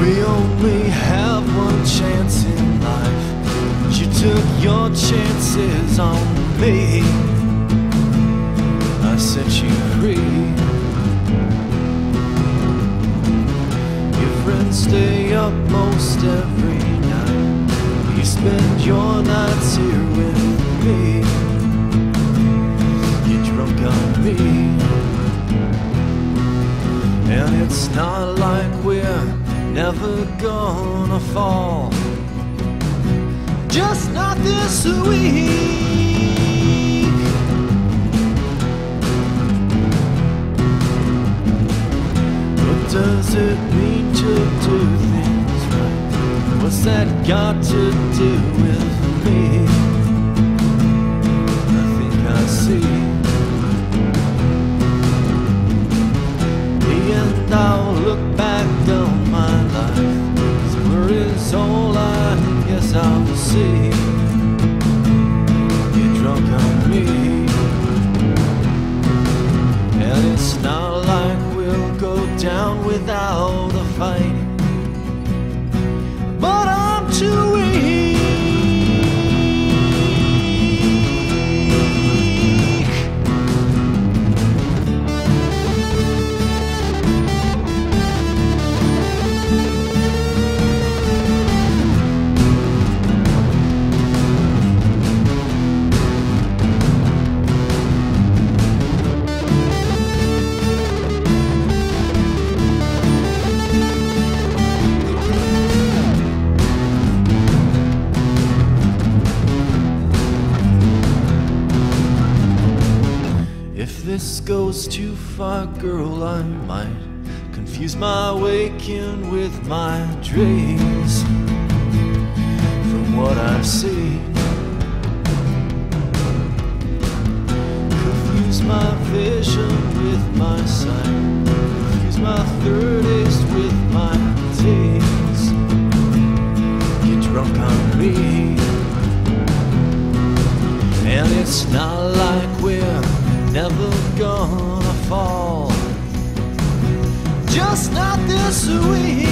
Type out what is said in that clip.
We only have one chance in life. You took your chances on me. I set you free. Your friends stay up most every night. You spend your nights here with me. You're drunk on me. And it's not like we're never gonna fall. Just not this week. What does it mean to do things? What's that got to do with me? I think I see. And I'll look back on my life. Summer is all I guess I'll see. You're drunk on me. And it's not like we'll go down without a fight. Goes too far, girl, I might confuse my waking with my dreams. From what I've seen, confuse my vision with my sight, confuse my thirties with my teens. Get drunk on me. And it's not gonna fall. Just not this week.